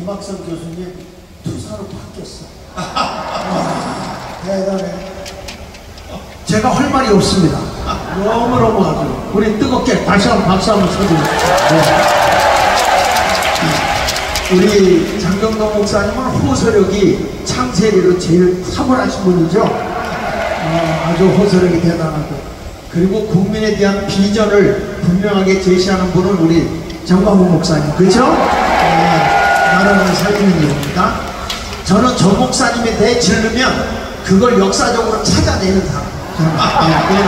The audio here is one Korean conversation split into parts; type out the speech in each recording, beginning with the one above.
김학성 교수님 투사로 바뀌었어. 와, 대단해. 제가 할 말이 없습니다. 너무너무 아주. 우리 뜨겁게 다시 한번 박수 한번 쳐주세요. 네. 우리 장경동 목사님은 호소력이 창세리로 제일 탁월하신 분이죠. 어, 아주 호소력이 대단하고. 그리고 국민에 대한 비전을 분명하게 제시하는 분은 우리 정광훈 목사님. 그죠? 네, 나라를 살리는 일입니다. 저는 저 목사님에 대해 질르면 그걸 역사적으로 찾아내는 사람. 네,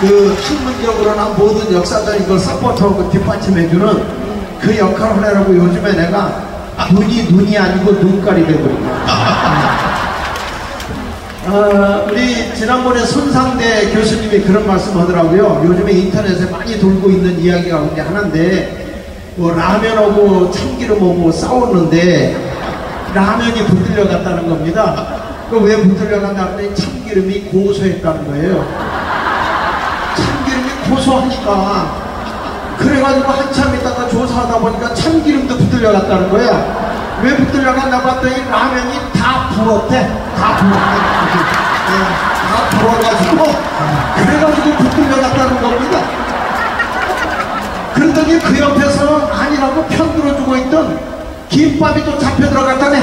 그 학문적으로나 모든 역사적인 걸 서포트하고 뒷받침해주는 그 역할을 하려고 요즘에 내가 눈이 눈이 아니고 눈깔이 되거든요. 어, 우리 지난번에 손상대 교수님이 그런 말씀 하더라고요. 요즘에 인터넷에 많이 돌고 있는 이야기 가운데 하나인데, 뭐 라면하고 참기름하고 싸웠는데, 라면이 붙들려 갔다는 겁니다. 그왜 붙들려 갔나 하더니 참기름이 고소했다는 거예요. 참기름이 고소하니까. 그래가지고 한참 있다가 조사하다 보니까 참기름도 붙들려 갔다는 거야. 왜 붙들려 갔나 봤더니 라면이 다 불었대. 다 불었대. 네, 다 불어가지고, 그래가지고 붙들려 갔다는 겁니다. 그러더니 그 옆에서 아니라고 편들어주고 있던 김밥이 또 잡혀 들어갔다네.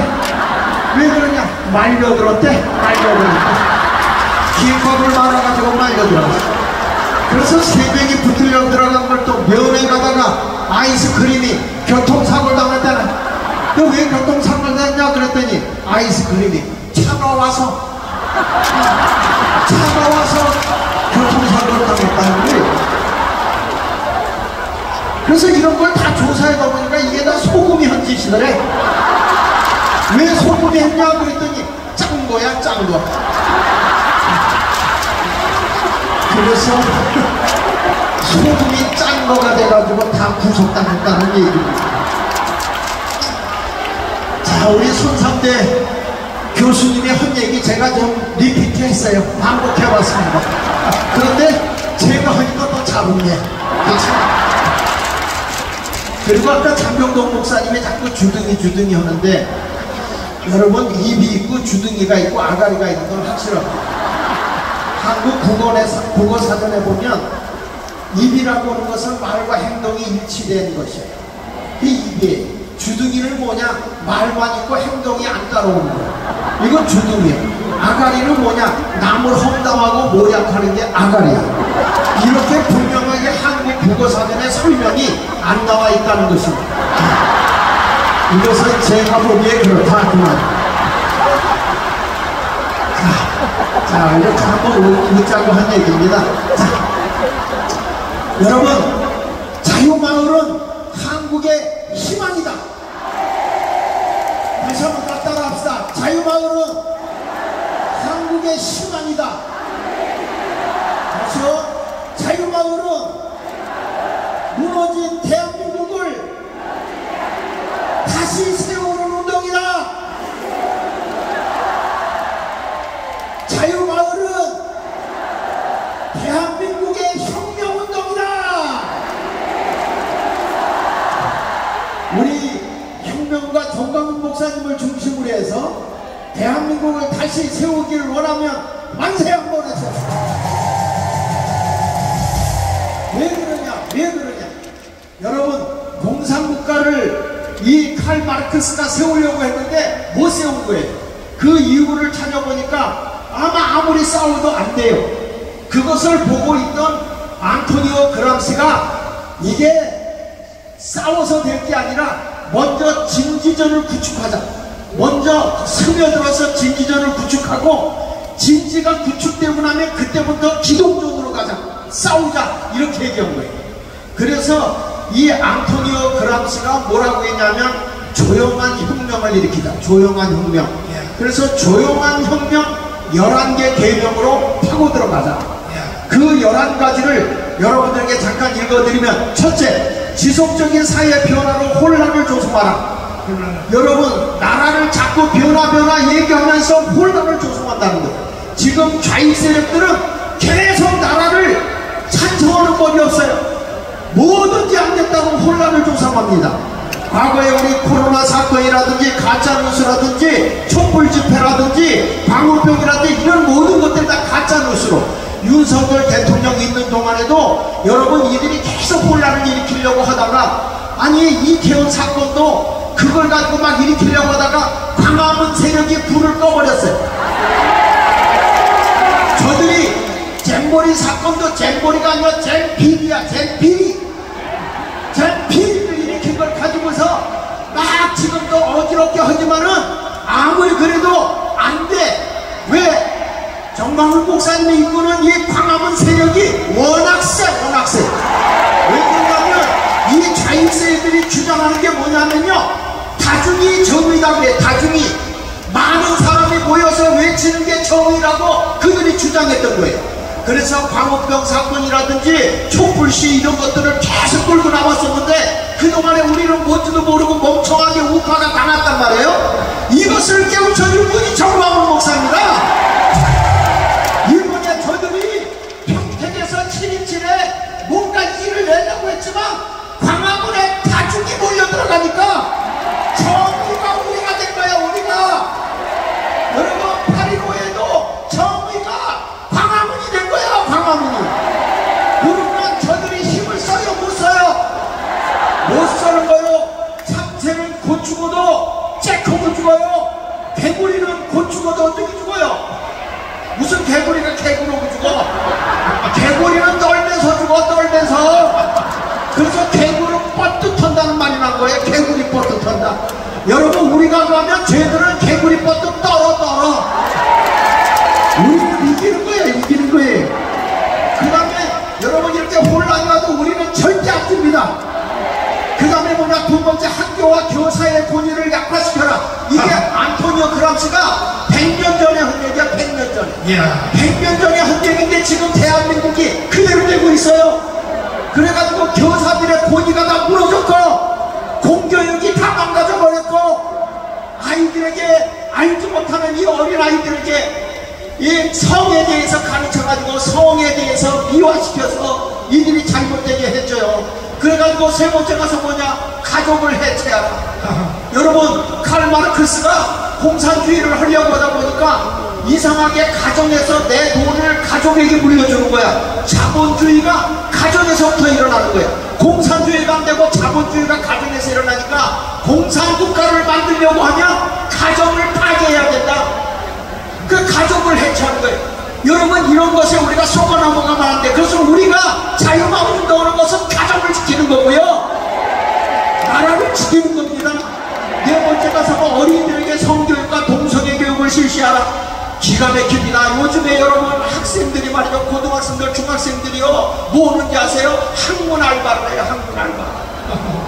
왜 그러냐? 말려들었대. 말려들었대. 김밥을 말아가지고 말려들었어. 그래서 새벽에 붙들려 들어간 걸 또 면회 가다가 아이스크림이 교통사고를 당했다네. 너왜 교통사고를 당했냐 그랬더니 아이스크림이 차가 와서 차가 와서 교통사고를 당했다는. 그래서 이런 걸 다 조사해다 보니까 이게 다 소금이 한 짓이더래. 왜 소금이 했냐 그랬더니 짠 거야 짠 거. 그래서 소금이 짠 거가 돼가지고 다 구속당했다는 얘기입니다. 자 우리 손상대 교수님이 한 얘기 제가 좀 리피트 했어요. 반복해봤습니다. 그런데 제가 하니까 더 잘 웃네. 그렇죠? 그리고 아까 장병동 목사님이 자꾸 주둥이 주둥이 하는데 여러분 입이 있고 주둥이가 있고 아가리가 있는 건 확실합니다. 한국 국어에, 국어 사전에 보면 입이라고 하는 것은 말과 행동이 일치되는 것이에요. 그 입이 주둥이는 뭐냐? 말만 있고 행동이 안 따라오는 거야. 이건 주둥이에요. 아가리는 뭐냐? 남을 험담하고 모략하는 게 아가리야. 이렇게 국 국어사전에 설명이 안 나와 있다는 것입니다. 이것은 제가 보기에 그렇다 그 말. 자, 자 이렇게 한번 웃자고 한 얘기입니다. 자, 여러분 자유마을은 한국의 희망이다. 다시 한번 다 따라합시다. 자유마을은 한국의 희망이다. 다시요. 자유마을은 무너진 대한민국 이 칼 마르크스가 세우려고 했는데 못 세운 거예요. 그 이유를 찾아보니까 아마 아무리 싸워도 안 돼요. 그것을 보고 있던 안토니오 그람스가 이게 싸워서 될 게 아니라 먼저 진지전을 구축하자. 먼저 스며들어서 진지전을 구축하고 진지가 구축되고 나면 그때부터 기동전으로 가자. 싸우자. 이렇게 얘기한 거예요. 그래서 이 앙토니오 그람스가 뭐라고 했냐면 조용한 혁명을 일으키자. 조용한 혁명. 그래서 조용한 혁명 11개 계명으로 파고 들어가자. 그 11가지를 여러분들에게 잠깐 읽어드리면 첫째, 지속적인 사회 변화로 혼란을 조성하라. 여러분, 나라를 자꾸 변화 변화 얘기하면서 혼란을 조성한다는 거예요. 지금 좌익 세력들은 계속 나라를 찬성하는 법이 없어요. 뭐든지 안 됐다고 혼란을 조성합니다. 과거에 우리 코로나 사건이라든지 가짜뉴스라든지 촛불 집회라든지 방울병이라든지 이런 모든 것들 다 가짜뉴스로 윤석열 대통령 있는 동안에도 여러분 이들이 계속 혼란을 일으키려고 하다가 아니 이태원 사건도 그걸 가지고 막 일으키려고 하다가 광화문 세력이 불을 꺼버렸어요. 저들이 잼버리 사건도 잼버리가 아니라 잼비리야 잼비리 막 지금도 어지럽게 하지만은 아무리 그래도 안 돼. 왜? 정광훈 목사님이 이끄는 이 광화문 세력이 워낙 세 워낙 세. 왜냐하면 이 좌익세들이 주장하는 게 뭐냐면요. 다중이 정의다 그래 다중이. 많은 사람이 모여서 외치는 게 정의라고 그들이 주장했던 거예요. 그래서 광우병 사건이라든지 촛불시 이런 것들을 계속 끌고 나왔었는데 그동안에 우리는 뭔지도 모르고 멍청하게 우파가 당했단 말이에요. 이것을 깨우쳐줄 분이 정광훈 목사입니다. 여러분 우리가 가면 쟤들은 개구리 뻗듯 떨어 떨어. 우리는 이기는 거예요 이기는 거예요. 그 다음에 여러분 이렇게 혼란이 와도 우리는 절대 안 줍니다. 그 다음에 뭐냐 두 번째 학교와 교사의 권위를 약화시켜라. 이게 안토니오 그람스가 100년 전에 한 얘기야 100년 전에. 이야. 100년 전에 한 얘기인데 지금 대한민국이 그대로 되고 있어요. 그래가지고 교사들의 권위가 다 무너졌고 공교육이 다 망가져 아이들에게 알지 못하는 이 어린 아이들에게 이 성에 대해서 가르쳐가지고 성에 대해서 미화시켜서 이들이 잘못되게 해줘요. 그래가지고 세 번째 가서 뭐냐? 가족을 해체하라. 여러분, 칼 마르크스가 공산주의를 하려고 하다 보니까 이상하게 가정에서 내 돈을 가족에게 물려주는 거야. 자본주의가 가정에서부터 일어나는 거야. 공산주의가 안 되고 자본주의가 가정에서 일어나니까 공산국가를 만들려고 하면 가정을 파괴해야 된다. 그 가족을 해체하는 거예요. 여러분 이런 것에 우리가 속아 넘어가면 안 돼. 그래서 우리가 자유마음 운동하는 것은 가족을 지키는 거고요. 나라를 지키는 겁니다. 네 번째 가서 뭐 어린이들에게 성교육과 동성애 교육을 실시하라. 기가 막힙니다. 요즘에 여러분 학생들이 말이죠. 고등학생들, 중학생들이요. 뭐 하는지 아세요? 학문 알바를 해요. 학문 알바.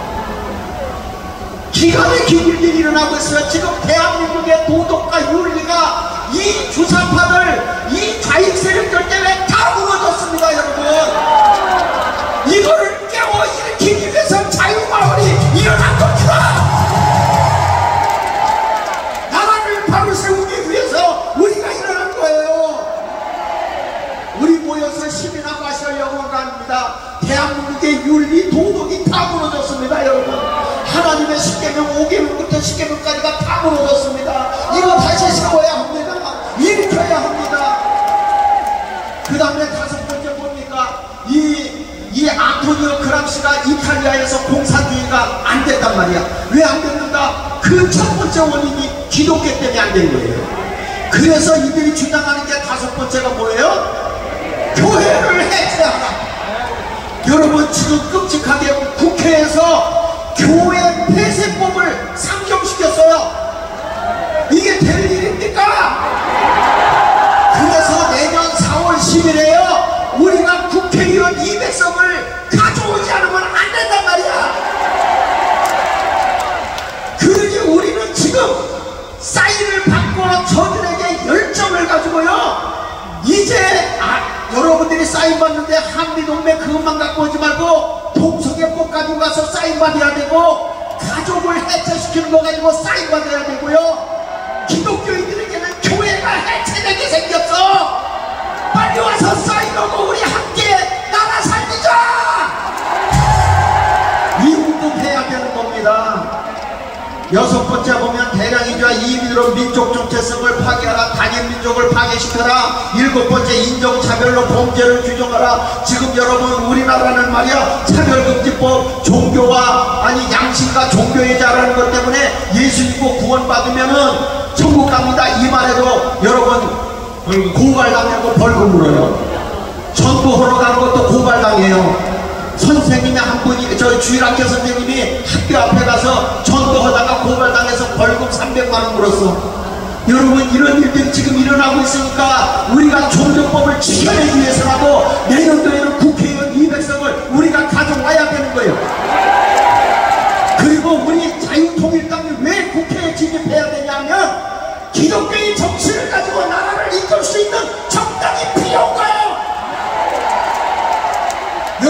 기가 막힌 일들이 일어나고 있어요. 지금 대한민국의 도덕과 윤리가 이 주사파들, 이 좌익 세력들 때문에 다 무너졌습니다, 여러분. 이거를 깨워 일으키기 위해서 자유마을이 일어난 겁니다. 시민하고 마시려고 합니다. 대한민국의 윤리 도덕이 다 무너졌습니다 여러분. 하나님의 십계명 5개명부터 십계명까지가 다 무너졌습니다. 이거 다시 세워야 합니다. 일으켜야 합니다. 그 다음에 다섯 번째 뭡니까? 이, 이 안토니오 크람시가 이탈리아에서 공산주의가 안 됐단 말이야. 왜 안 됐는가? 그 첫 번째 원인이 기독교 때문에 안 된 거예요. 그래서 이들이 주장하는 게 다섯 번째가 뭐예요? 교회를 해체하라. 여러분 지금 끔찍하게 국회에서 교회 폐쇄법을 상정시켰어요. 이게 될 일입니까? 그래서 내년 4월 10일에요. 우리가 국회의원 200석을 여러분들이 사인 받는데 한미 동맹 그것만 갖고 오지 말고 동성애법 가지고 가서 사인 받아야 되고 가족을 해체시키는 거 가지고 사인 받아야 되고요. 여섯 번째 보면 대량이자 이민으로 민족 정체성을 파괴하라. 단일 민족을 파괴시켜라. 일곱 번째 인종차별로 범죄를 규정하라. 지금 여러분 우리나라는 말이야. 차별금지법 종교와 아니 양심과 종교의 자라는 것 때문에 예수 믿고 구원받으면은 천국 갑니다. 이 말에도 여러분 고발당하고 벌금 물어요. 전도하러 가는 것도 고발당해요 선생님이 한 분이 저희 주일학교 선생님이 학교 앞에 가서 전도하다가 고발당해서 벌금 300만 원 물었어. 여러분 이런 일들이 지금 일어나고 있으니까 우리가 종교법을 지켜내기 위해서라도 내년도에는 국회의원 200석을 우리가 가져와야 되는 거예요. 그리고 우리 자유통일당이 왜 국회에 진입해야 되냐면 기독교의 정치를 가지고 나라를 이끌 수 있는 정당이 필요한 거예요.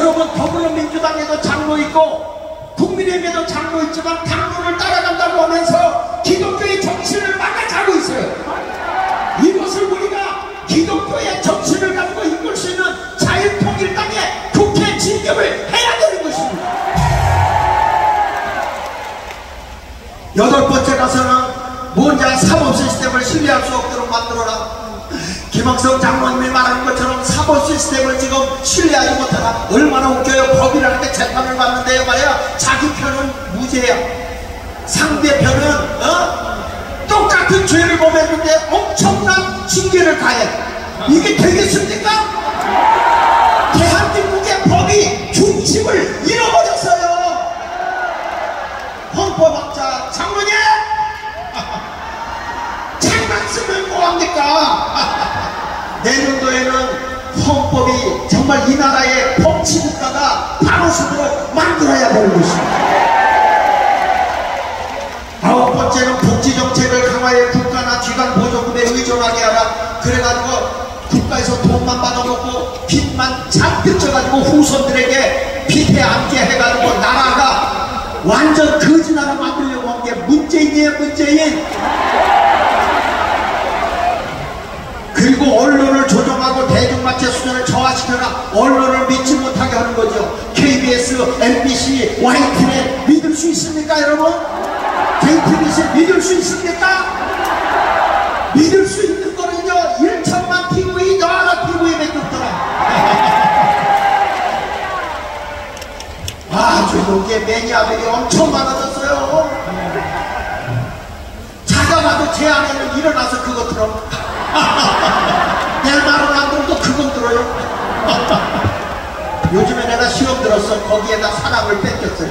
여러분 더불어민주당에도 장로 있고 국민의힘에도 장로 있지만 당론을 따라간다고 하면서 기독교의 정치를 막아가고 있어요. 이것을 우리가 기독교의 정치를 가지고 이끌 수 있는 자유통일당의 국회 진격을 해야 되는 것입니다. 여덟 번째 가서는 뭔지 사법 시스템을 신뢰할 수 없도록 만들어라. 김학성 장관님이 말하는 것처럼 사법 시스템을 지금 신뢰하지 못하다. 얼마나 웃겨요. 법이라는 게 재판을 받는데요. 말이야. 자기 편은 무죄야. 상대 편은 어? 똑같은 죄를 범했는데 엄청난 징계를 가해. 이게 되겠습니까? 대한민국의 법이 중심을 잃어버렸어요. 헌법학자 장로님! 책만 쓰면 뭐합니까? 내년도에는 헌법이 정말 이 나라의 법치국가가 바로 서도록 만들어야 되는 것입니다. 아홉 번째는 복지정책을 강화해 국가나 기관 보조금에 의존하게 하라. 그래가지고 국가에서 돈만 받아먹고 빚만 잔뜩 져가지고 후손들에게 빚에 앉게 해가지고 나라가 완전 거지 나라 만들려고 한 게 문재인이에요 문재인 그리고 언론을 조정하고 대중마체 수준을 저하시켜라 언론을 믿지 못하게 하는 거죠 KBS, MBC, YTN 믿을 수 있습니까 여러분? JTBC 믿을 수 있습니까? 믿을 수 있는 거는요 1천만 TV 저 하나 TV밖에 없더라 아주 여기에 매니아들이 엄청 많아졌어요 자다가도 제 안에는 일어나서 들어 내 말은 안 들어도 그건 들어요. 요즘에 내가 시험 들었어. 거기에다 사랑을 뺏겼어요.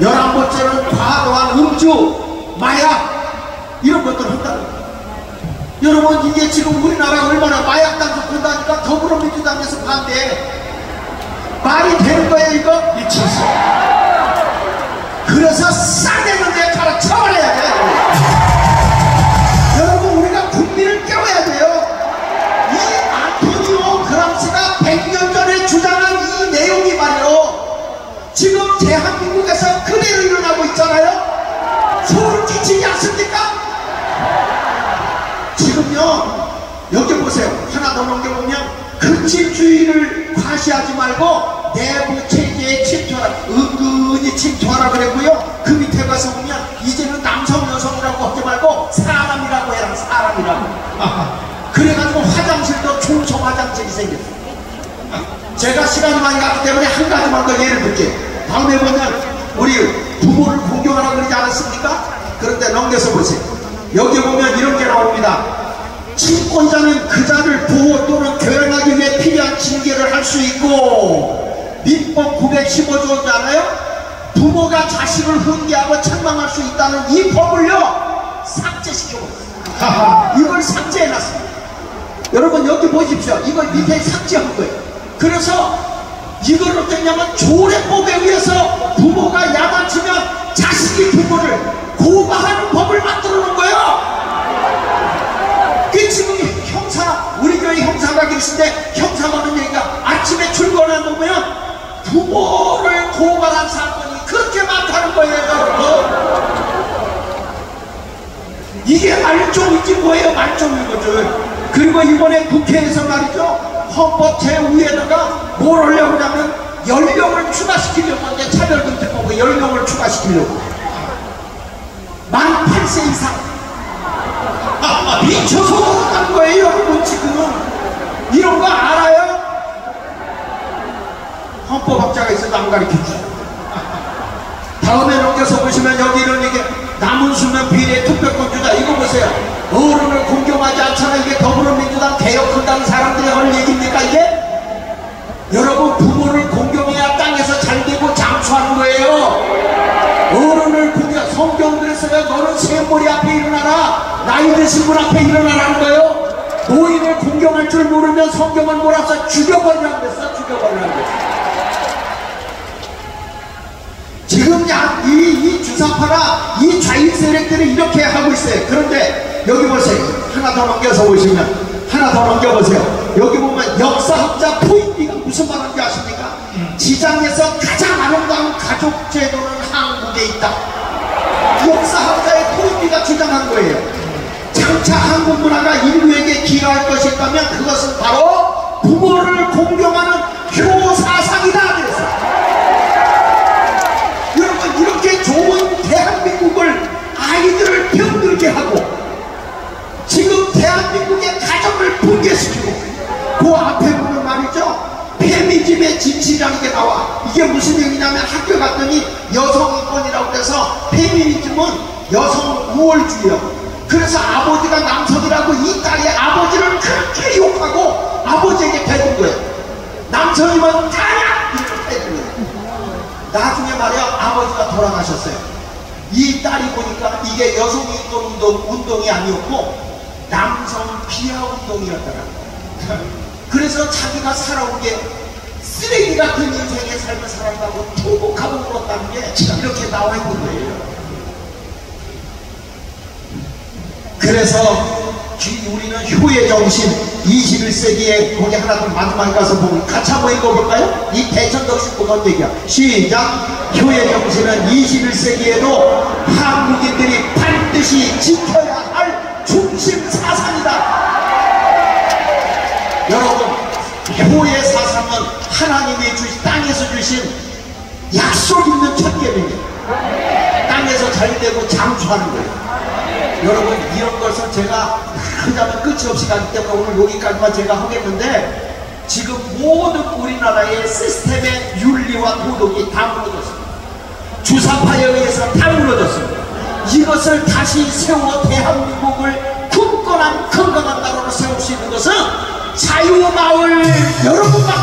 열한 번째는 과도한 음주 마약 이런 것들 거예요. 여러분 이게 지금 우리나라 얼마나 마약 단속한다니까 더불어민주당에서 반대 말이 되는 거예요 이거? 미쳤어. 그래서 그래가지고 화장실도 중성 화장실이 생겼어. 제가 시간이 많이 갔기 때문에 한 가지만 더 예를 들게요 다음에 보면 우리 부모를 공경하라 그러지 않았습니까? 그런데 넘겨서 보세요. 여기 보면 이런 게 나옵니다. 친권자는 그자를 보호 또는 교양하기 위해 필요한 징계를 할 수 있고 민법 915조지 않아요? 부모가 자식을 훈계하고 책망할 수 있다는 이 법을요 삭제시켜버렸어요 이걸 삭제해놨습니다. 여러분 여기 보십시오. 이걸 밑에 삭제한 거예요. 그래서 이걸 어떻냐면 조례법에 의해서 부모가 야단치면 자식이 부모를 고발하는 법을 만들어 놓은 거예요. 그 지금 형사 우리 교회 형사가 계신데 형사가 하는 얘기가 아침에 출근해 보면 부모를 고발한 사건이 그렇게 많다는 거예요 여러분 이게 말종이지 뭐예요 말종인 거죠. 그리고 이번에 국회에서 말이죠. 헌법 제5에다가 뭘 하려고 하냐면 10명을 추가시키려고 하는데 차별금지법에 10명을 추가시키려고. 만 8세 이상. 미쳐서 간 거예요 여러분 지금은 이런 거 알아요? 헌법학자가 있어도 안 가르쳐주죠 다음에 넘겨서 보시면 여기는 이게 남은 수면 비례 투표권 주다 이거 보세요. 어른을 공경하지 않잖아 이게 더불어민주당 개혁한다는 사람들이 할 얘기입니까 이게? 여러분 부모를 공경해야 땅에서 잘 되고 장수하는 거예요. 어른을 공경 성경 그랬어요 너는 샘머리 앞에 일어나라. 나이 드신 분 앞에 일어나라는 거예요. 노인을 공경할 줄 모르면 성경을 몰아서 죽여버리라고 그랬어. 죽여버리라고. 그랬어 지금 야, 이, 이 주사파라 이 좌익 세력들이 이렇게 하고 있어요. 그런데 여기 보세요. 하나 더 넘겨서 보시면 하나 더 넘겨보세요. 여기 보면 역사학자 포인비가 무슨 말인지 아십니까? 지장에서 가장 아름다운 가족 제도는 한국에 있다. 역사학자의 포인비가 주장한 거예요. 장차 한국 문화가 인류에게 기여할 것이 있다면 그것은 바로 부모를 공경하는 진실이라는 게 나와. 이게 무슨 얘기냐면 학교 갔더니 여성인권이라고 해서 페미니즘은 여성 우월주의예요. 그래서 아버지가 남성이라고 이 딸의 아버지를 그렇게 욕하고 아버지에게 대는 거예요. 남성이면 가야! 이렇게 대는 거예요. 나중에 말이야 아버지가 돌아가셨어요. 이 딸이 보니까 이게 여성인권 운동, 운동이 아니었고 남성 비하 운동이었더라. 그래서 자기가 살아온 게 쓰레기 같은 인생의 삶을 살았다고 통곡하고 울었다는 게 이렇게 나와 있는 거예요. 그래서 우리는 효의 정신 21세기에 거기 하나 더 마지막에 가서 보면 같이 한번 읽어볼까요? 이 대천덕식 보던 얘기야 시작 효의 정신은 21세기에도 한국인들이 반드시 지켜야 할 중심 사상이다 여러분 효의 사상은 하나님이 주신 땅에서 주신 약속 있는 첫 계명이에요 땅에서 잘 되고 장수하는 거예요 여러분 이런 것을 제가 하자면 끝이 없이 가기 때문에 오늘 여기까지만 제가 하겠는데 지금 모든 우리나라의 시스템의 윤리와 도덕이 다 무너졌습니다. 주사파에 의해서 다 무너졌습니다. 이것을 다시 세워 대한민국을 굳건한 건강한 나라로 세울 수 있는 것은 자유마을 여러분밖